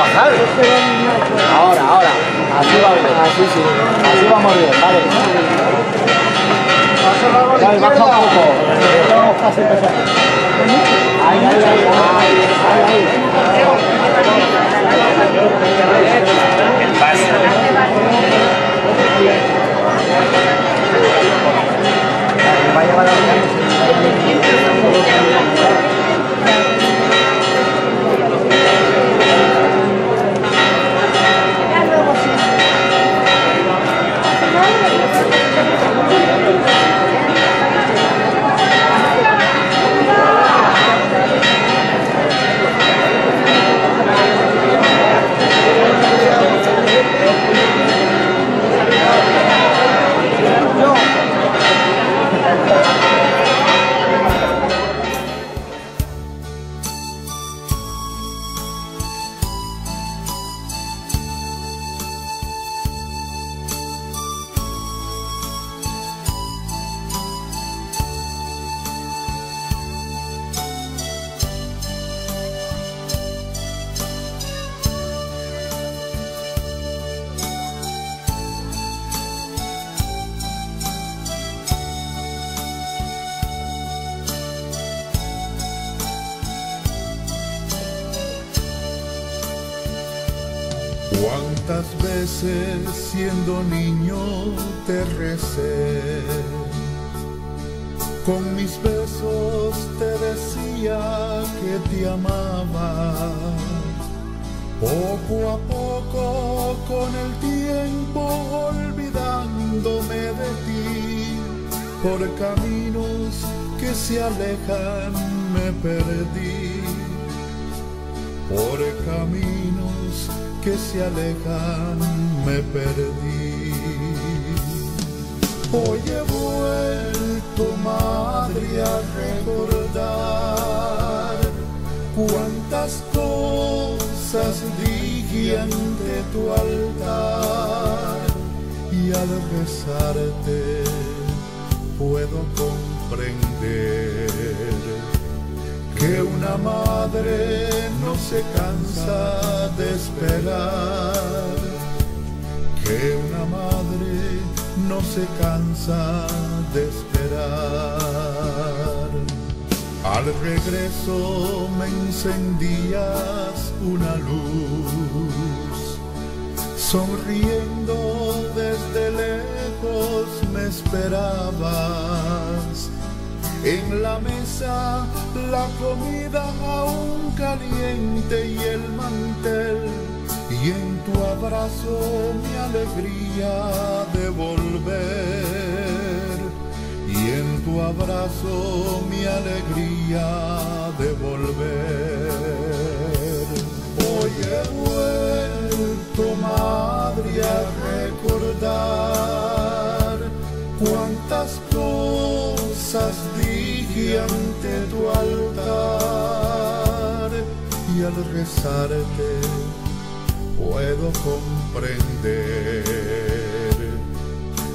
bajar? Ahora, ahora. Así va bien. Así sí. Así vamos bien, vale. Vale, baja un poco. Ahí, ahí, ahí, ahí. Va a llevar a siendo niño te recé? Con mis besos te decía que te amaba. Poco a poco con el tiempo olvidándome de ti, por caminos que se alejan me perdí por caminos que se alejan me perdí. Hoy he vuelto, madre, a recordar cuántas cosas dije ante tu altar y al rezarte puedo comprender que una madre no se cansa de esperar, que una madre no se cansa de esperar. Al regreso me encendías una luz, sonriendo desde lejos me esperabas en la mesa la comida aún caliente y el mantel. Y en tu abrazo mi alegría de volver. Y en tu abrazo mi alegría de volver. Hoy he vuelto madre a recordar cuántas cosas ante tu altar y al rezarte puedo comprender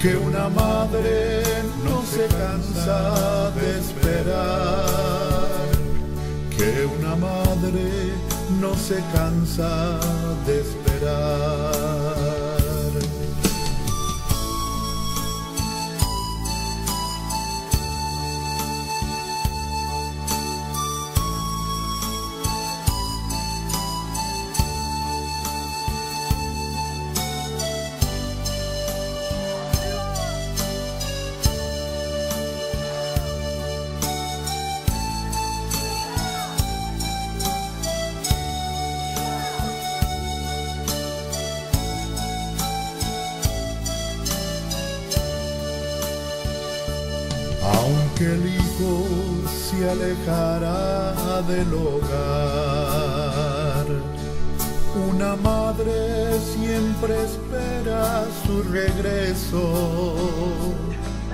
que una madre no se cansa de esperar, que una madre no se cansa de esperar. Se alejará del hogar. Una madre siempre espera su regreso,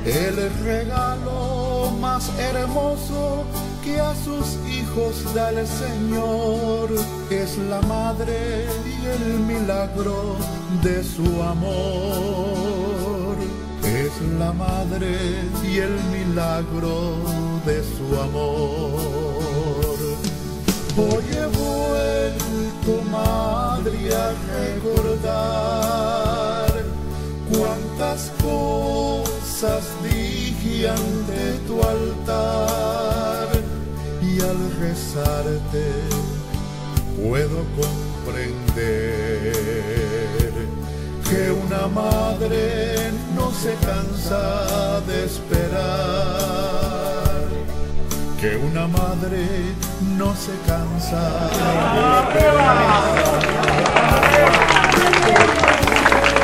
el regalo más hermoso que a sus hijos da el Señor es la madre y el milagro de su amor. Es la madre y el milagro de su amor. Hoy he vuelto, madre, a recordar cuántas cosas dije ante tu altar y al rezarte puedo comprender que una madre no se cansa de esperar, que una madre no se cansa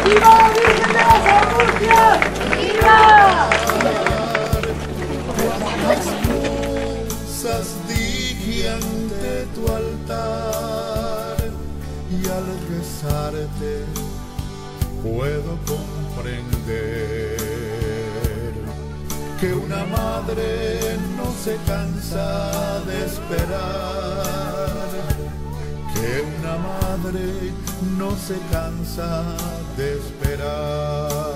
¡Viva! ¡Viva! tu altar y al rezarte puedo comprender que una madre se cansa de esperar, que una madre no se cansa de esperar.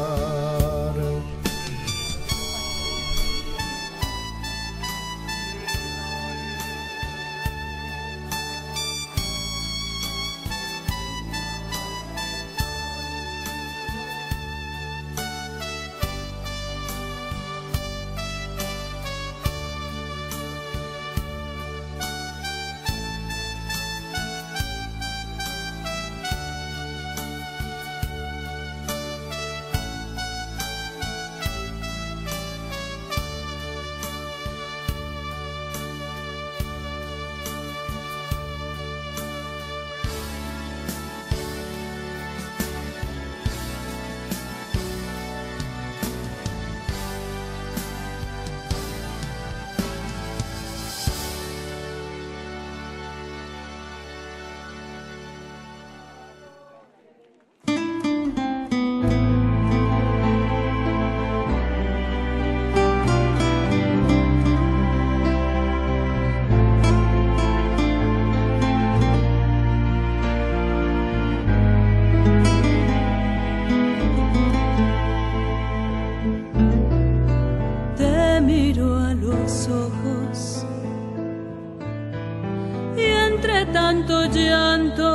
Tanto llanto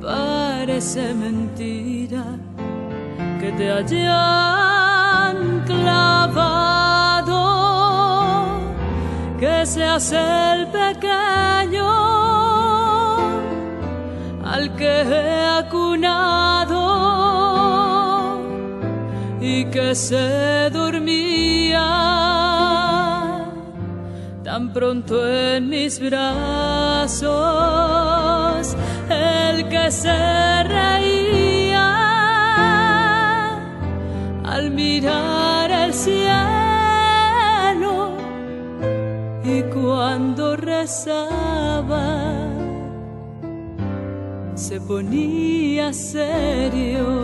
parece mentira que te hayan clavado, que seas el pequeño al que he acunado y que se dormía pronto en mis brazos, el que se reía al mirar el cielo y cuando rezaba se ponía serio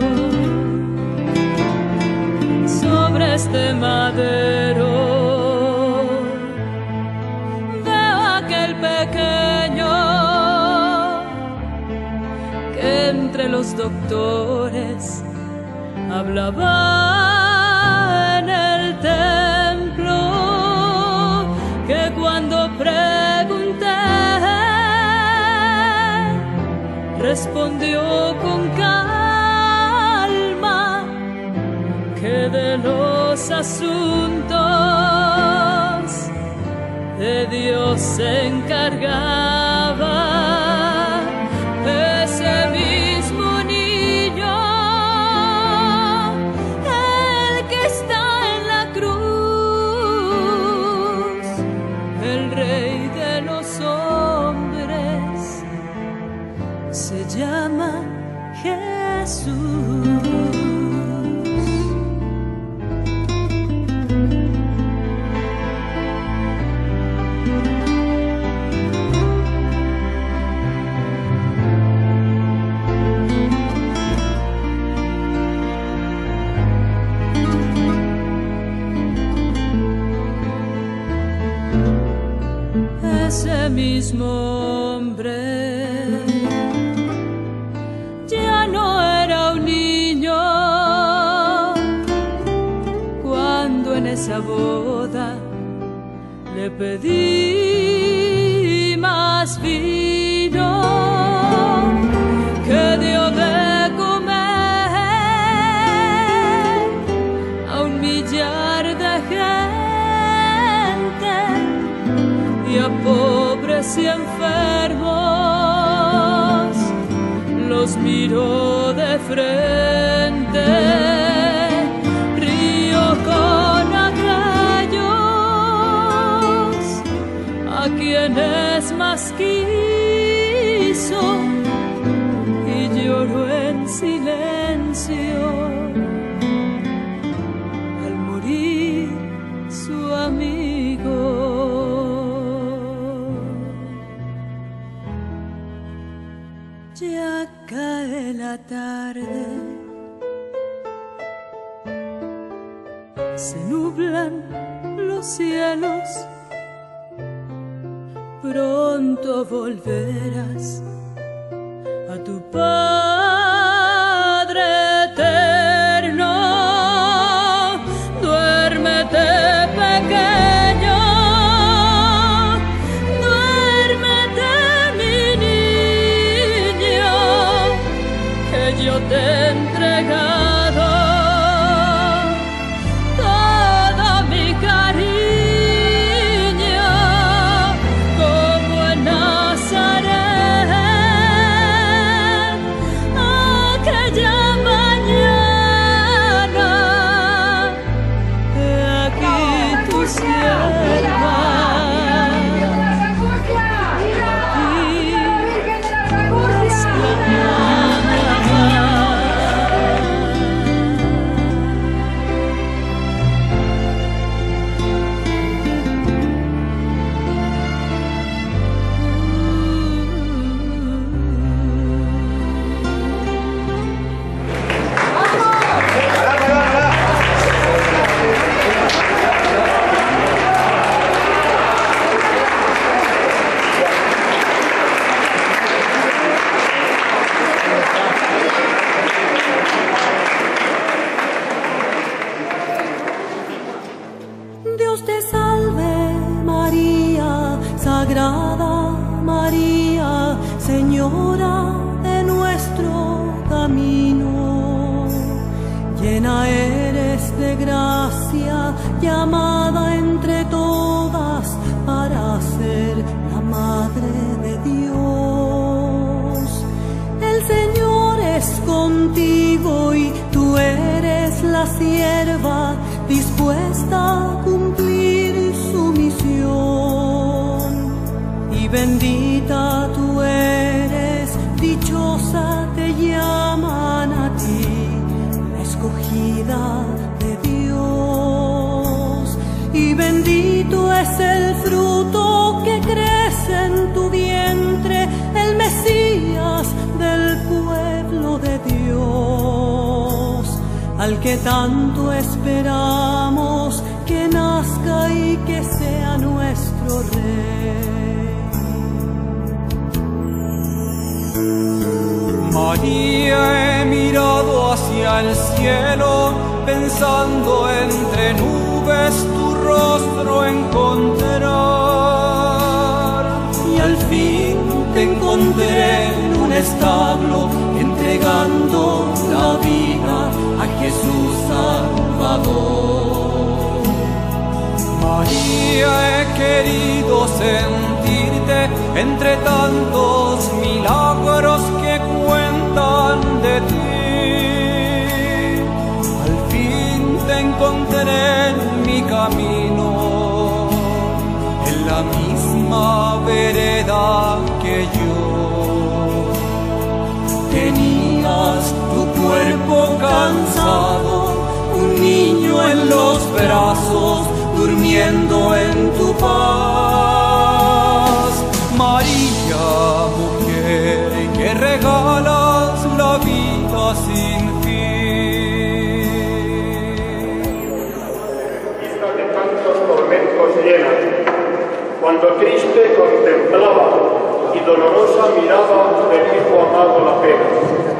sobre este madero. Doctores hablaba en el templo, que cuando pregunté respondió con calma que de los asuntos de Dios se encargaba pronto volverás a tu Padre es contigo y tú eres la sierva dispuesta a cumplir su misión. Y bendita al que tanto esperamos que nazca y que sea nuestro rey. María, he mirado hacia el cielo, pensando entre nubes tu rostro encontrar. Y al fin te encontré en un establo, entregando la vida a Jesús Salvador. María, he querido sentirte entre tantos milagros que cuentan de ti. Al fin te encontré en mi camino, en la misma vereda que yo. cuerpo cansado, un niño en los brazos, durmiendo en tu paz. María, mujer que regalas la vida sin fin. de tantos tormentos llena, cuando triste contemplaba y dolorosa miraba del hijo amado la pena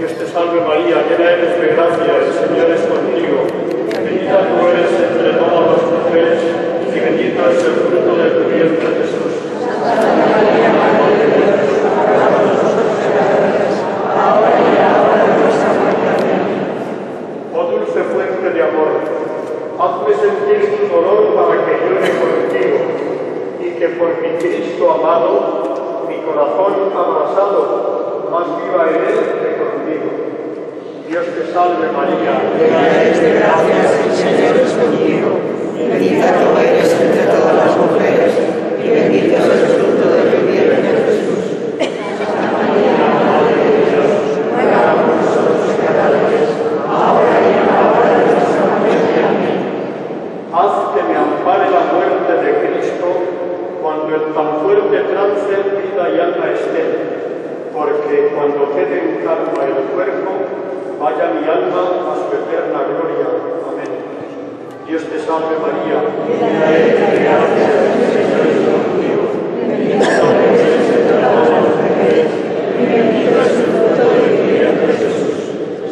Dios te salve María, llena eres de gracia, el Señor es contigo. Bendita tú eres entre todas las mujeres y bendito es el fruto de tu vientre Jesús. Oh dulce fuente de amor, hazme sentir tu dolor para que llore contigo y que por mi Cristo amado, mi corazón abrazado, más viva en él Dios te salve María. Llena eres de gracias, el Señor es contigo. Bendita tú eres entre todas las mujeres y bendito es el fruto de tu vientre Jesús. Santa María, Madre de Dios, ruega por nosotros pecadores, ahora y en la hora de nuestra muerte. Amén. Haz que me ampare la muerte de Cristo cuando en tan fuerte trance vida y alma estén, porque cuando quede en calma el cuerpo, vaya mi alma a su eterna gloria. Amén. Dios te salve María. Llena eres de gracias, el Señor es contigo. Bendita tú eres entre todas las mujeres y bendito es el fruto de tu vientre Jesús.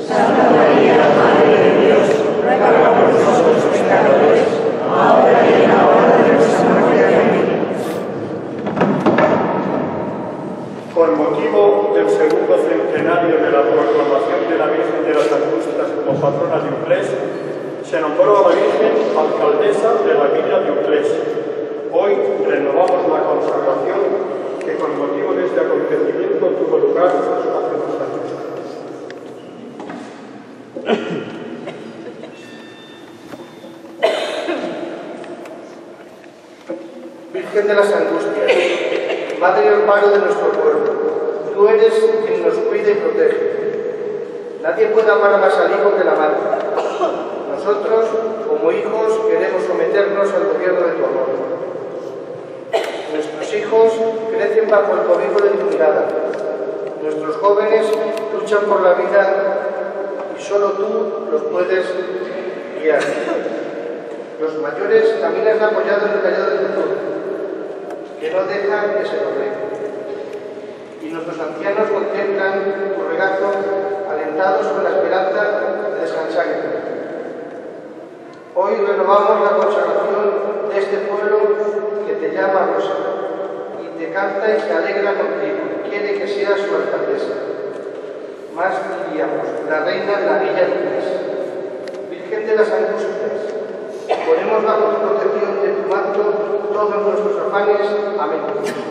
Santa María, Madre de Dios, ruega por nosotros pecadores, ahora y en la hora de nuestra muerte. Amén. Con motivo del segundo centenario de la proclamación de la Virgen de las Angustias como patrona de Uclés, se nombró a la Virgen alcaldesa de la villa de Uclés. Hoy renovamos la consagración que con motivo de este acontecimiento tuvo lugar hace dos años. Virgen de las Angustias, Madre y amparo de nuestro pueblo, tú eres quien nos cuida y protege. Nadie puede amar más al Hijo que la Madre. Nosotros, como hijos, queremos someternos al gobierno de tu amor. Nuestros hijos crecen bajo el cobijo de tu mirada. Nuestros jóvenes luchan por la vida y solo tú los puedes guiar. Los mayores caminan apoyados en el callado de tu que no dejan que se dobleguen. Y nuestros ancianos contemplan tu regazo, alentados con la esperanza de descansar en ti. Hoy renovamos la consagración de este pueblo que te llama Rosa y te canta y se alegra contigo quiere que seas su alcaldesa. Más diríamos, la reina de la villa de. Virgen de las Angustias, todos nuestros afanes. Amén.